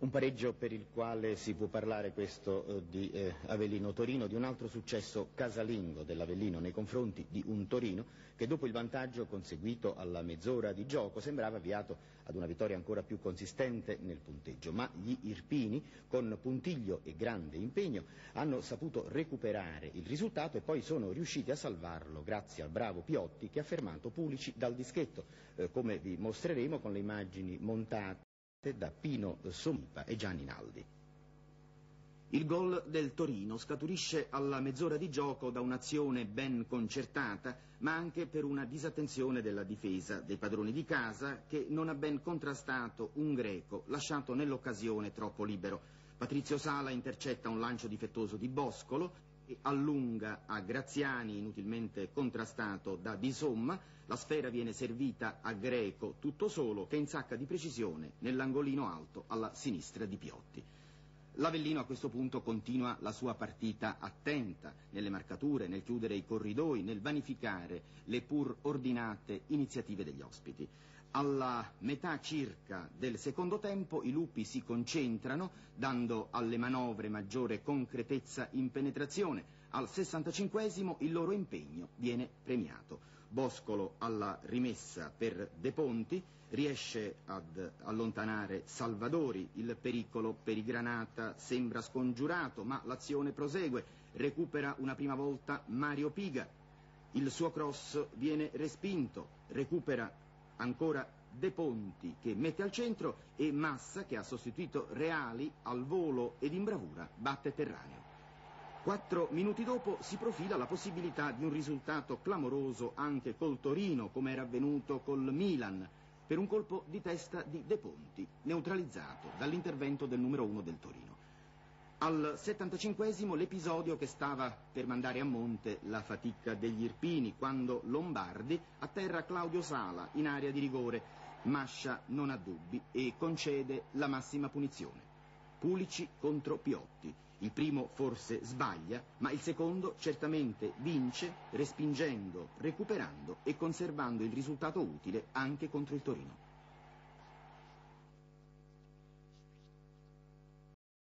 Un pareggio per il quale si può parlare questo eh, di eh, Avellino-Torino, di un altro successo casalingo dell'Avellino nei confronti di un Torino che dopo il vantaggio conseguito alla mezz'ora di gioco sembrava avviato ad una vittoria ancora più consistente nel punteggio, ma gli Irpini con puntiglio e grande impegno hanno saputo recuperare il risultato e poi sono riusciti a salvarlo grazie al bravo Piotti che ha fermato Pulici dal dischetto, eh, come vi mostreremo con le immagini montate da Pino Somipa e Gianni Naldi. Il gol del Torino scaturisce alla mezz'ora di gioco da un'azione ben concertata, ma anche per una disattenzione della difesa dei padroni di casa che non ha ben contrastato un greco lasciato nell'occasione troppo libero. Patrizio Sala intercetta un lancio difettoso di Boscolo allunga a Graziani, inutilmente contrastato da Di Somma, la sfera viene servita a Greco tutto solo, che insacca di precisione nell'angolino alto alla sinistra di Piotti. L'Avellino a questo punto continua la sua partita attenta nelle marcature, nel chiudere i corridoi, nel vanificare le pur ordinate iniziative degli ospiti. Alla metà circa del secondo tempo i lupi si concentrano, dando alle manovre maggiore concretezza in penetrazione. Al 65 il loro impegno viene premiato. Boscolo alla rimessa per De Ponti riesce ad allontanare Salvadori. Il pericolo per i Granata sembra scongiurato, ma l'azione prosegue. Recupera una prima volta Mario Piga. Il suo cross viene respinto. Recupera ancora De Ponti che mette al centro e Massa che ha sostituito Reali al volo ed in bravura batte Terraneo. Quattro minuti dopo si profila la possibilità di un risultato clamoroso anche col Torino, come era avvenuto col Milan, per un colpo di testa di De Ponti, neutralizzato dall'intervento del numero uno del Torino. Al 75 l'episodio che stava per mandare a monte la fatica degli Irpini, quando Lombardi atterra Claudio Sala in area di rigore. Mascia non ha dubbi e concede la massima punizione. Pulici contro Piotti. Il primo forse sbaglia, ma il secondo certamente vince, respingendo, recuperando e conservando il risultato utile anche contro il Torino.